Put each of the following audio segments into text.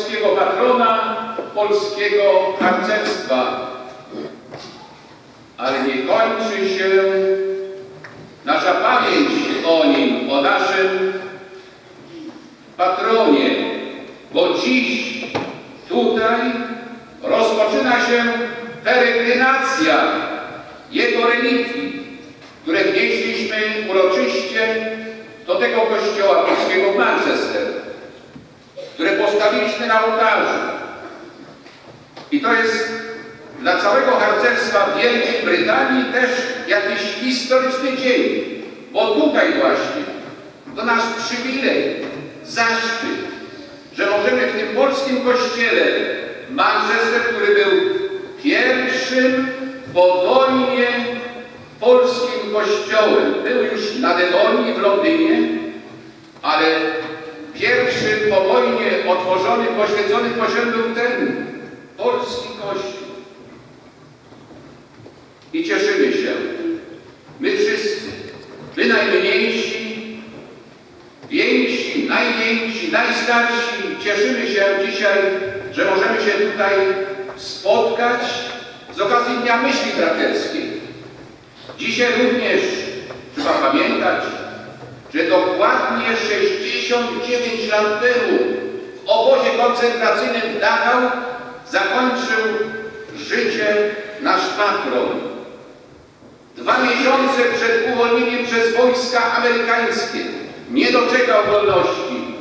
Frelichowskiego, patrona polskiego harcerstwa. Ale nie kończy się nasza pamięć o nim, o naszym patronie, bo dziś tutaj rozpoczyna się peregrinacja jego relikwii, które wnieśliśmy uroczyście do tego kościoła polskiego w Manchester, które postawiliśmy na ołtarzu. I to jest dla całego harcerstwa Wielkiej Brytanii też jakiś historyczny dzień, bo tutaj właśnie to nasz przywilej, zaszczyt, że możemy w tym polskim kościele Manchester, który był pierwszym po wojnie polskim kościołem. Był już na Devonii w Londynie, ale pierwszy po wojnie otworzony, poświęcony kościołem był ten polski kościół. I cieszymy się, my wszyscy, my najmniejsi, więksi, najwięksi, najstarsi, cieszymy się dzisiaj, że możemy się tutaj spotkać z okazji Dnia Myśli Braterskiej. Dzisiaj również trzeba pamiętać, że dokładnie 69 lat temu w obozie koncentracyjnym w Dachau zakończył życie nasz patron. Dwa miesiące przed uwolnieniem przez wojska amerykańskie nie doczekał wolności.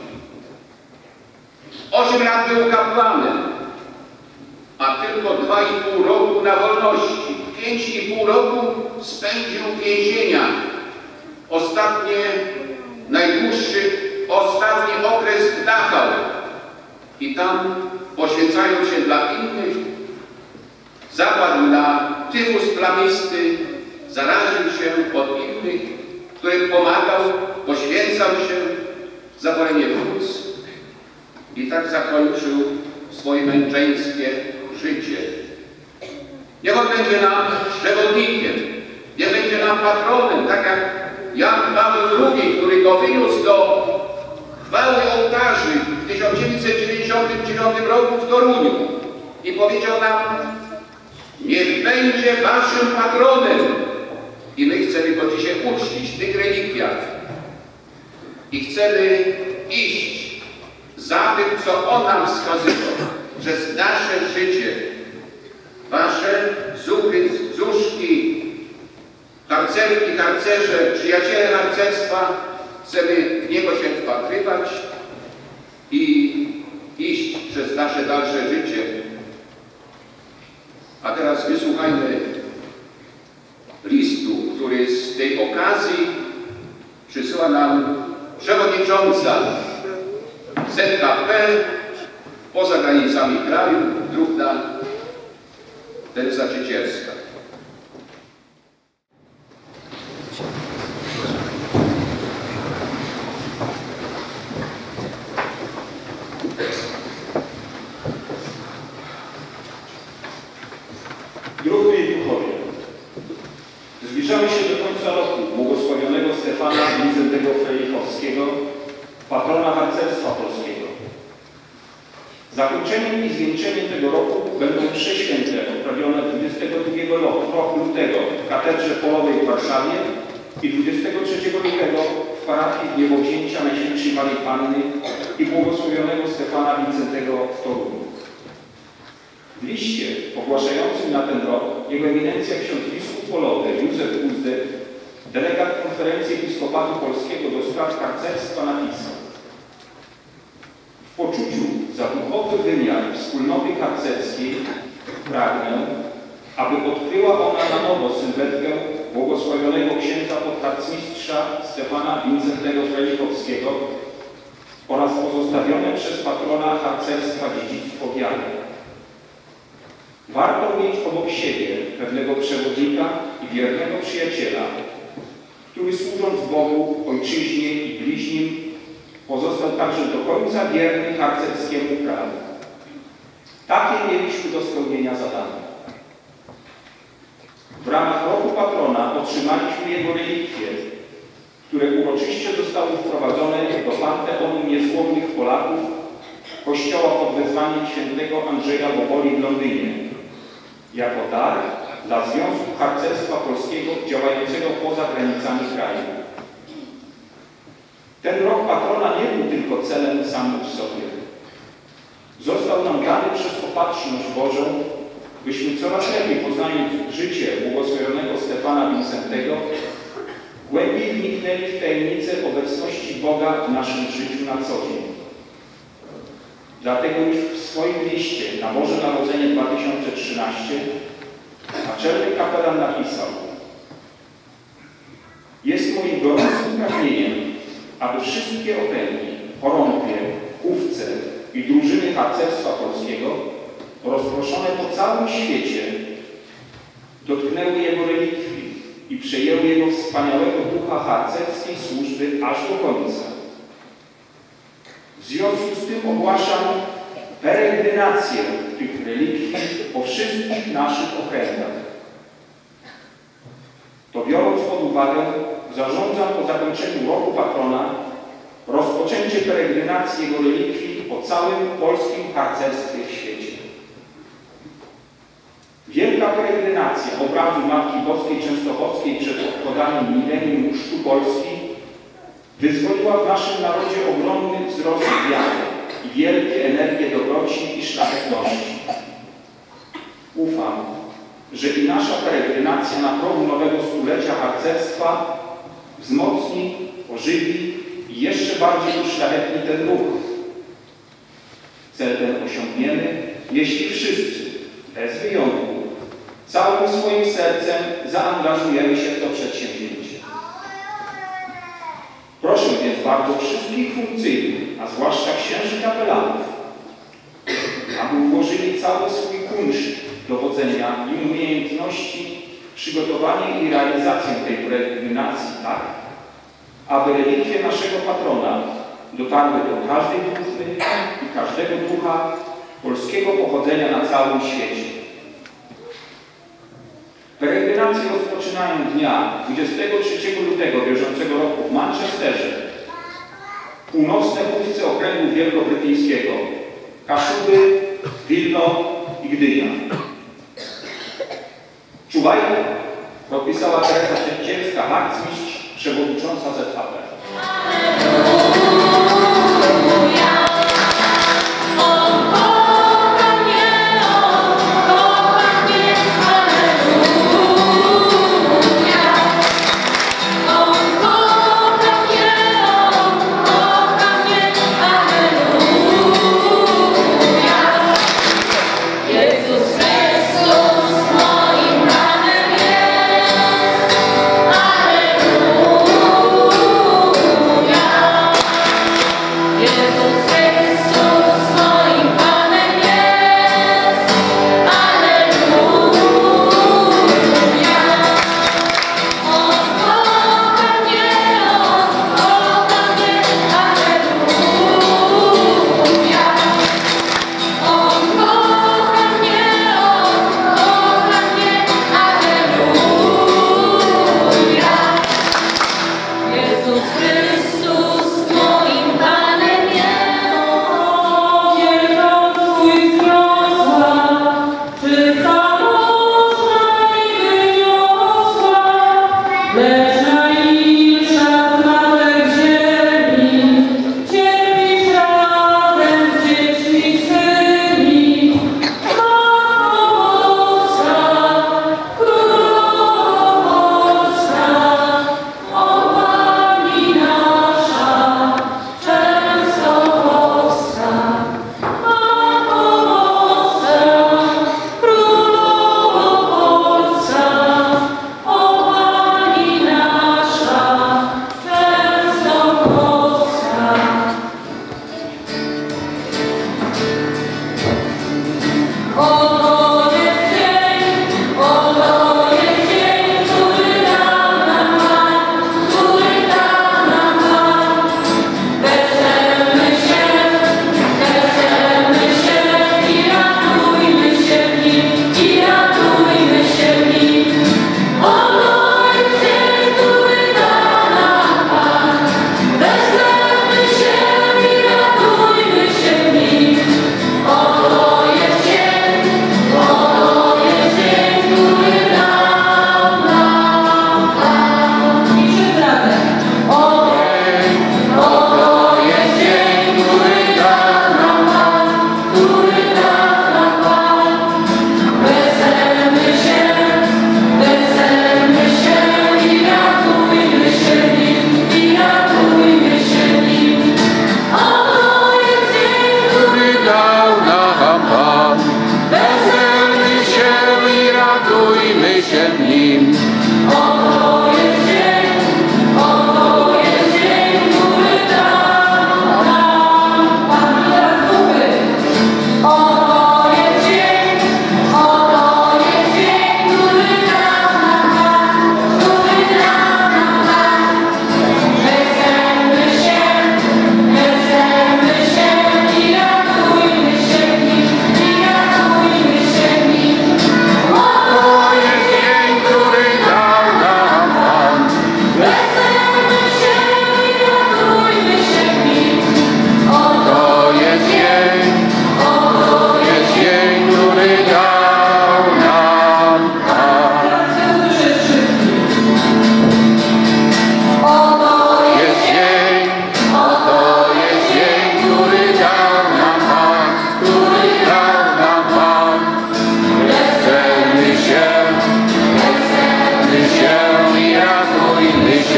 Osiem lat był kapłanem, a tylko dwa i pół roku na wolności. Pięć i pół roku spędził w więzieniach. Ostatnie, najdłuższy, ostatni okres Dachau. I tam, poświęcając się dla innych, zapadł na tyfus plamisty, zaraził się od innych, którym pomagał, poświęcał się za płuc i tak zakończył swoje męczeńskie życie. Niech On będzie nam przewodnikiem, niech będzie nam patronem, tak jak Jan Paweł II, który go wyniósł do chwały ołtarzy w 1999 roku w Toruniu i powiedział nam, niech będzie waszym patronem. I my chcemy go dzisiaj uczcić w tych relikwiach. I chcemy iść za tym, co On nam wskazywał, przez nasze życie, wasze zuchy, zuszki, harcerki, harcerze, przyjaciele harcerstwa, chcemy w Niego się wpatrywać i iść przez nasze dalsze życie. A teraz wysłuchajmy listu, który z tej okazji przysyła nam przewodnicząca ZKP poza granicami kraju, drugna Teresa Ciecierska. Druhy i duchowie. Zbliżamy się do końca roku błogosławionego Stefana Wincentego Frelichowskiego, patrona harcerstwa polskiego. Zakończeniem i zwieńczeniem tego roku będą msze święte odprawione 22 lo- lutego w katedrze polowej w I 23 lutego w parafii Niebowzięcia Najświętszej Marii Panny i błogosławionego Stefana Wincentego w Toruniu. W liście ogłaszającym na ten rok Jego Eminencja ksiądz biskup polowy Józef Uzdek, delegat Konferencji Episkopatu Polskiego do spraw harcerstwa napisał W poczuciu za duchowy wymiar wspólnoty harcerskiej pragnę, aby odkryła ona na nowo sylwetkę błogosławionego księdza podharcmistrza Stefana Wincentego Frelichowskiego oraz pozostawione przez patrona harcerstwa dziedzictwo wiary. Warto mieć obok siebie pewnego przewodnika i wiernego przyjaciela, który służąc Bogu, Ojczyźnie i bliźnim, pozostał także do końca wierny harcerskiemu prawu. Takie mieliśmy do spełnienia zadania. W ramach roku patrona otrzymaliśmy jego relikwie, które uroczyście zostały wprowadzone do Panteonu Niezłomnych Polaków kościoła pod wezwaniem świętego Andrzeja Boboli w Londynie jako dar dla Związku Harcerstwa Polskiego działającego poza granicami kraju. Ten rok patrona nie był tylko celem samym w sobie. Został nam dany przez opatrzność Bożą, byśmy coraz lepiej poznając życie błogosławionego Stefana Wincentego, głębiej wniknęli w tajemnicę obecności Boga w naszym życiu na co dzień. Dlatego już w swoim liście na Boże Narodzenie 2013 naczelny kapelan napisał Jest moim gorącym pragnieniem, aby wszystkie okręgi, chorągwie, kówce i drużyny harcerstwa polskiego rozproszone po całym świecie dotknęły jego relikwii i przejęły jego wspaniałego ducha harcerskiej służby aż do końca. W związku z tym ogłaszam peregrinację tych relikwii po wszystkich naszych okręgach. To biorąc pod uwagę, zarządzam po zakończeniu roku patrona rozpoczęcie peregrynacji jego relikwii po całym polskim harcerstwie w świecie. Wielka peregrynacja obrazu Matki Boskiej Częstochowskiej przed obchodami milenium Chrztu Polski wyzwoliła w naszym narodzie ogromny wzrost wiary i wielkie energie dobroci i szlachetności. Ufam, że i nasza peregrynacja na progu nowego stulecia harcerstwa wzmocni, ożywi i jeszcze bardziej uszlachetni ten ruch. Cel ten osiągniemy, jeśli wszyscy, bez wyjątku, całym swoim sercem zaangażujemy się w to przedsięwzięcie. Proszę więc bardzo wszystkich funkcyjnych, a zwłaszcza księży kapelanów, aby ułożyli cały swój kunszt dowodzenia i umiejętności przygotowanie i realizację tej peregrinacji tak, aby relikwie naszego patrona dotarły do każdej duszy i każdego ducha polskiego pochodzenia na całym świecie. Peregrinację rozpoczynają dnia 23 lutego bieżącego roku w Manchesterze, północne mówce okręgu wielkobrytyjskiego, Kaszuby, Wilno i Gdynia. Czuwajmy, podpisała Teresa Szczęcielska, harcmistrz, przewodnicząca ZHP.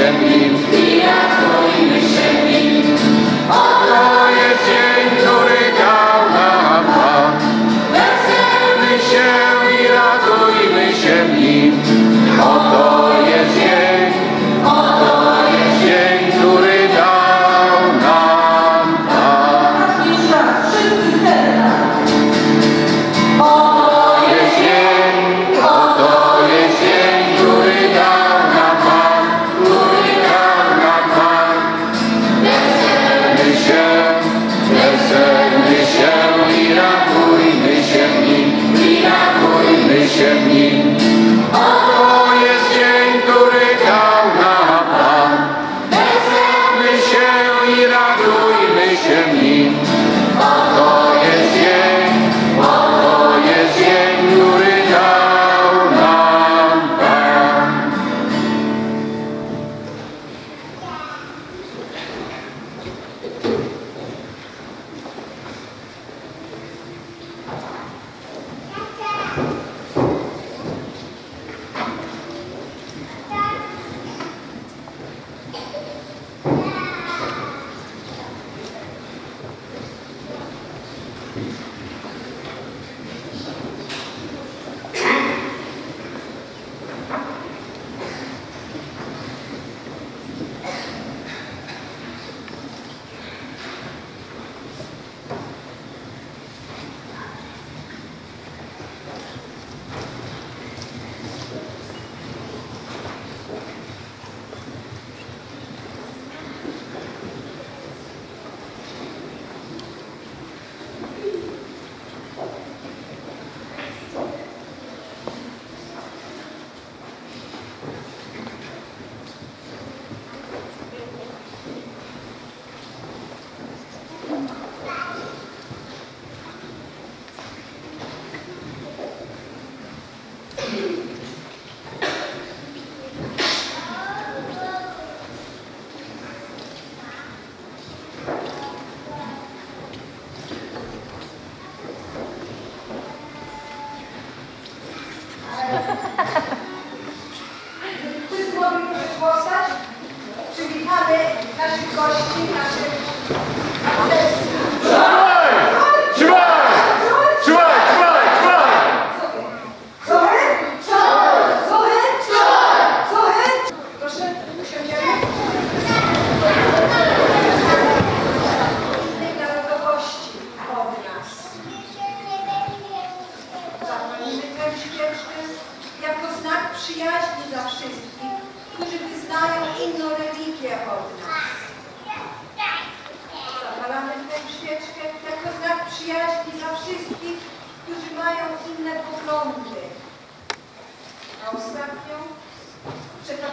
gently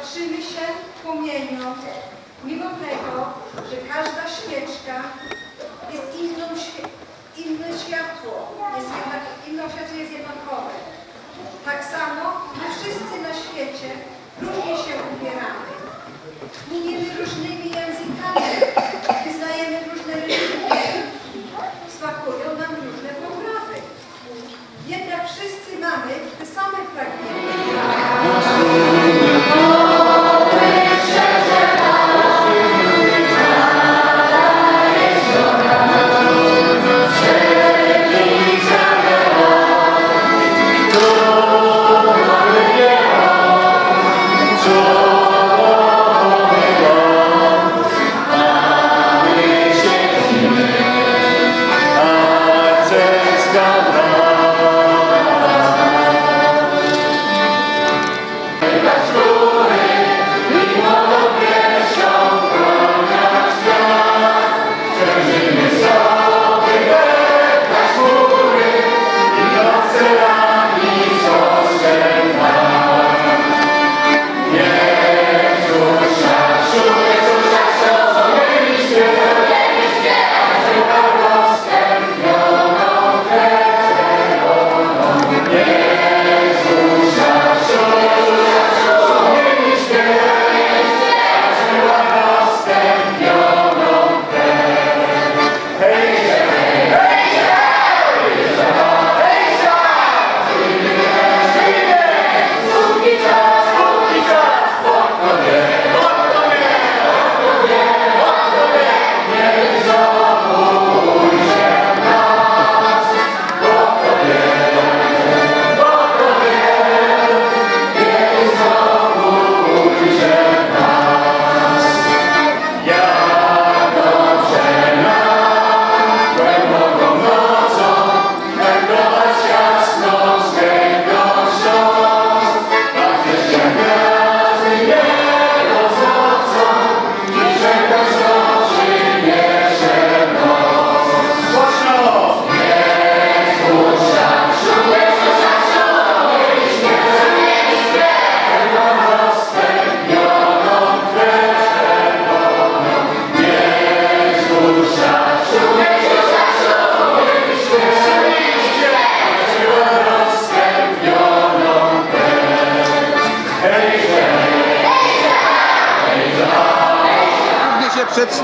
patrzymy się płomienią, mimo tego, że każda świeczka jest inną, inne światło, jest jednak, inną światło jest jednakowe. Tak samo my wszyscy na świecie różnie się ubieramy. Mówimy różnymi językami, wyznajemy różne religie, smakują nam różne potrawy. Jednak wszyscy mamy te same pragnienia.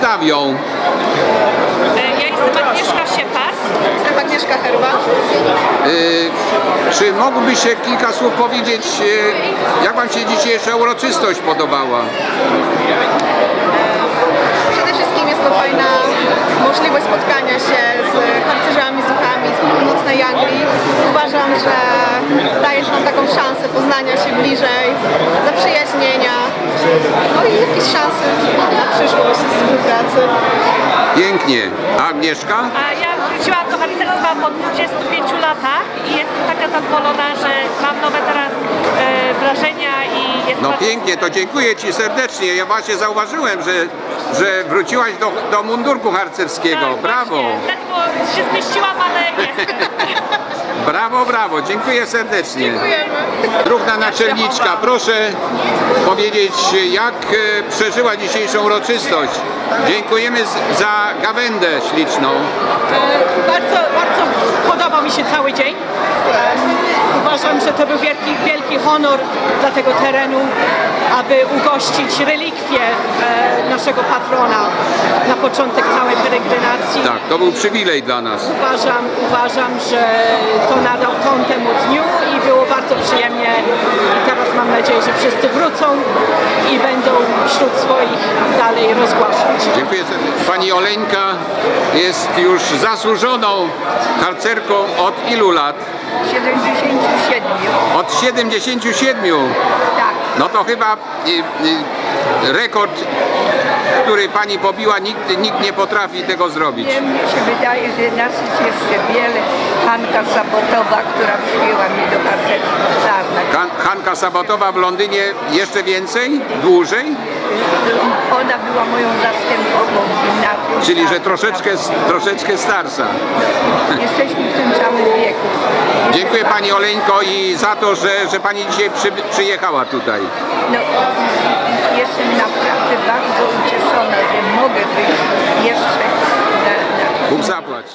Przedstawią. E, Ja jestem Agnieszka Siepas. Jestem Agnieszka Herba. Y, Czy mógłby się kilka słów powiedzieć, y, jak Wam się dzisiejsza uroczystość podobała? To fajna możliwość spotkania się z harcerzami, z duchami z północnej Anglii. Uważam, że daje nam taką szansę poznania się bliżej, zaprzyjaźnienia, no i jakieś szanse na przyszłość współpracy. Pięknie. A Agnieszka? Harcerstwa po 25 latach i jestem taka zadowolona, że mam nowe teraz e, wrażenia i jest No bardzo- pięknie, to dziękuję Ci serdecznie. Ja właśnie zauważyłem, że, że wróciłaś do, do mundurku harcerskiego. Tak, Brawo, Właśnie. Ledwo się zmieściłam, ale jestem. brawo, brawo. Dziękuję serdecznie. Dziękujemy. Druhna naczelniczka, proszę powiedzieć, jak e, przeżyła dzisiejszą uroczystość. Dziękujemy za gawędę śliczną. Mi się cały dzień. Uważam, że to był wielki, wielki honor dla tego terenu, aby ugościć relikwie e, naszego patrona na początek całej peregrinacji. Tak, to był przywilej dla nas. Uważam, uważam, że to nadał ton temu dniu i było bardzo przyjemnie. I teraz mam nadzieję, że wszyscy wrócą i będą wśród swoich dalej rozgłaszać. Dziękuję serdecznie. Pani Oleńka jest już zasłużoną harcerką od ilu lat? 77. Od 77. Tak. No to chyba y, y, rekord, który pani pobiła, nikt, nikt nie potrafi tego zrobić. Nie, mnie się wydaje, że nas jest jeszcze wiele. Hanka Sabotowa, która przyjęła mnie do Sarna. Han, Hanka Sabotowa w Londynie jeszcze więcej? Dłużej? Ona była moją zastępową w gimnazjum. Czyli, że troszeczkę, troszeczkę starsza. Jesteśmy w tym samym wieku. Dziękuję Pani Oleńko i za to, że, że Pani dzisiaj przy, przyjechała tutaj. No, jestem naprawdę bardzo ucieszona, że mogę być jeszcze na, na Bóg zapłać.